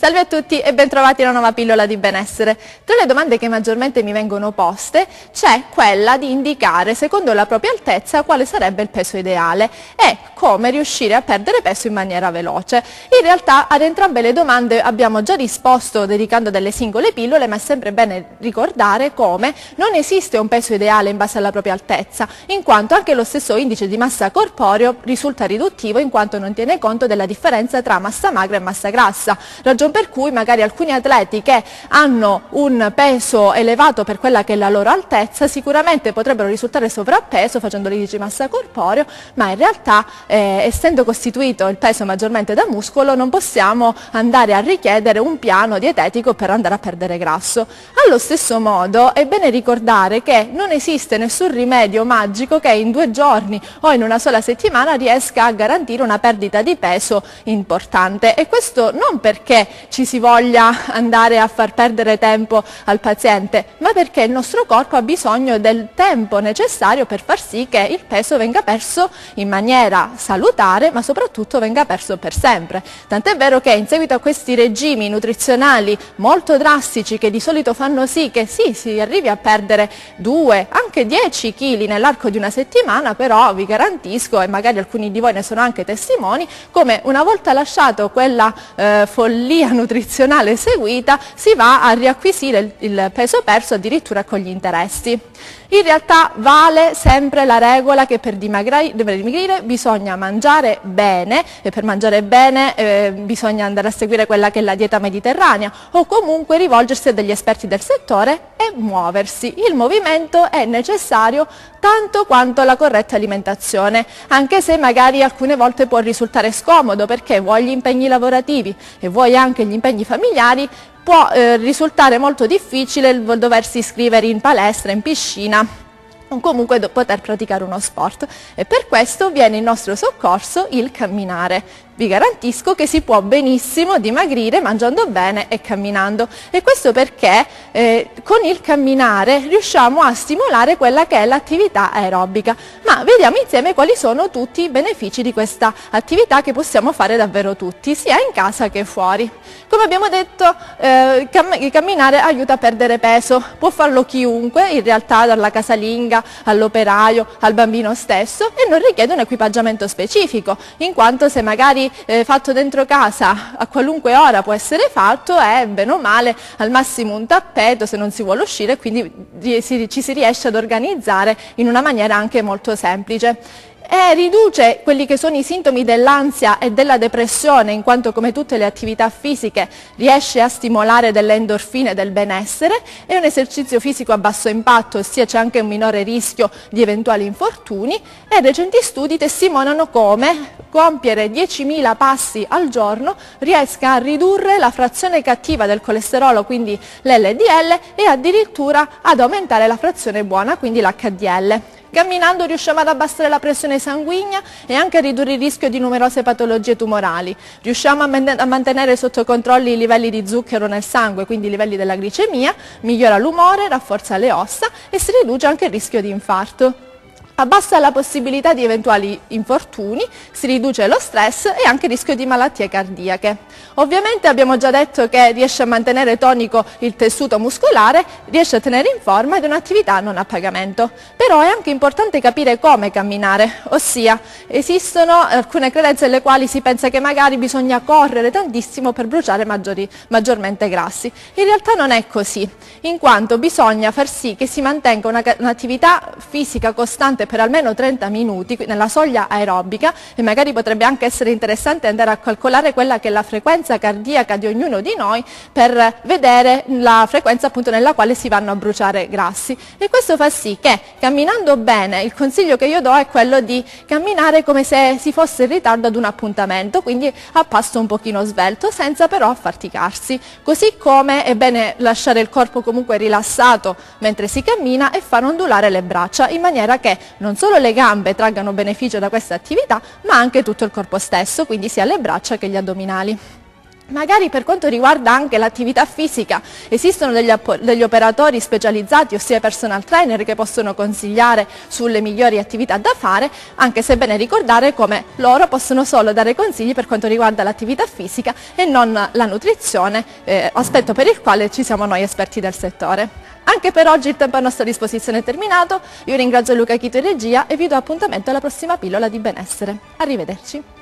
Salve a tutti e bentrovati a una nuova pillola di benessere. Tra le domande che maggiormente mi vengono poste c'è quella di indicare secondo la propria altezza quale sarebbe il peso ideale e come riuscire a perdere peso in maniera veloce. In realtà ad entrambe le domande abbiamo già risposto dedicando delle singole pillole ma è sempre bene ricordare come non esiste un peso ideale in base alla propria altezza in quanto anche lo stesso indice di massa corporeo risulta riduttivo in quanto non tiene conto della differenza tra massa magra e massa grassa. Ragion per cui magari alcuni atleti che hanno un peso elevato per quella che è la loro altezza sicuramente potrebbero risultare sovrappeso facendo l'indice di massa corporeo, ma in realtà eh, essendo costituito il peso maggiormente da muscolo non possiamo andare a richiedere un piano dietetico per andare a perdere grasso. Allo stesso modo è bene ricordare che non esiste nessun rimedio magico che in due giorni o in una sola settimana riesca a garantire una perdita di peso importante e questo non perché ci si voglia andare a far perdere tempo al paziente, ma perché il nostro corpo ha bisogno del tempo necessario per far sì che il peso venga perso in maniera salutare, ma soprattutto venga perso per sempre. Tant'è vero che in seguito a questi regimi nutrizionali molto drastici che di solito fanno sì che sì, si arrivi a perdere 2, anche 10 kg nell'arco di una settimana, però vi garantisco, e magari alcuni di voi ne sono anche testimoni, come una volta lasciato quella eh, follia nutrizionale seguita si va a riacquisire il, peso perso addirittura con gli interessi. In realtà vale sempre la regola che per dimagrire, bisogna mangiare bene e per mangiare bene eh, bisogna andare a seguire quella che è la dieta mediterranea o comunque rivolgersi a degli esperti del settore e muoversi. Il movimento è necessario tanto quanto la corretta alimentazione, anche se magari alcune volte può risultare scomodo perché vuoi gli impegni lavorativi e vuoi anche gli impegni familiari, può eh, risultare molto difficile il doversi iscrivere in palestra, in piscina o comunque poter praticare uno sport e per questo viene in nostro soccorso il camminare vi garantisco che si può benissimo dimagrire mangiando bene e camminando. E questo perché eh, con il camminare riusciamo a stimolare quella che è l'attività aerobica. Ma vediamo insieme quali sono tutti i benefici di questa attività che possiamo fare davvero tutti sia in casa che fuori. Come abbiamo detto eh, cam camminare aiuta a perdere peso. Può farlo chiunque in realtà dalla casalinga all'operaio al bambino stesso e non richiede un equipaggiamento specifico in quanto se eh, fatto dentro casa a qualunque ora può essere fatto è bene o male al massimo un tappeto se non si vuole uscire quindi ci si riesce ad organizzare in una maniera anche molto semplice e riduce quelli che sono i sintomi dell'ansia e della depressione in quanto come tutte le attività fisiche riesce a stimolare delle endorfine del benessere, è un esercizio fisico a basso impatto, ossia c'è anche un minore rischio di eventuali infortuni e recenti studi testimoniano come compiere 10.000 passi al giorno riesca a ridurre la frazione cattiva del colesterolo, quindi l'LDL, e addirittura ad aumentare la frazione buona, quindi l'HDL. Camminando riusciamo ad abbassare la pressione sanguigna e anche a ridurre il rischio di numerose patologie tumorali. Riusciamo a, mantenere sotto controllo i livelli di zucchero nel sangue, quindi i livelli della glicemia, migliora l'umore, rafforza le ossa e si riduce anche il rischio di infarto abbassa la possibilità di eventuali infortuni, si riduce lo stress e anche il rischio di malattie cardiache. Ovviamente abbiamo già detto che riesce a mantenere tonico il tessuto muscolare, riesce a tenere in forma ed è un'attività non a pagamento. Però è anche importante capire come camminare, ossia esistono alcune credenze nelle quali si pensa che magari bisogna correre tantissimo per bruciare maggiori, maggiormente grassi. In realtà non è così, in quanto bisogna far sì che si mantenga un'attività fisica costante per almeno 30 minuti nella soglia aerobica e magari potrebbe anche essere interessante andare a calcolare quella che è la frequenza cardiaca di ognuno di noi per vedere la frequenza appunto nella quale si vanno a bruciare grassi. E questo fa sì che camminando bene il consiglio che io do è quello di camminare come se si fosse in ritardo ad un appuntamento quindi a passo un pochino svelto senza però affaticarsi così come è bene lasciare il corpo comunque rilassato mentre si cammina e far ondulare le braccia in maniera che non solo le gambe traggano beneficio da questa attività, ma anche tutto il corpo stesso, quindi sia le braccia che gli addominali. Magari per quanto riguarda anche l'attività fisica, esistono degli, degli, operatori specializzati, ossia personal trainer, che possono consigliare sulle migliori attività da fare, anche se è bene ricordare come loro possono solo dare consigli per quanto riguarda l'attività fisica e non la nutrizione, eh, aspetto per il quale ci siamo noi esperti del settore. Anche per oggi il tempo a nostra disposizione è terminato, io ringrazio Luca Chito in regia e vi do appuntamento alla prossima pillola di benessere. Arrivederci.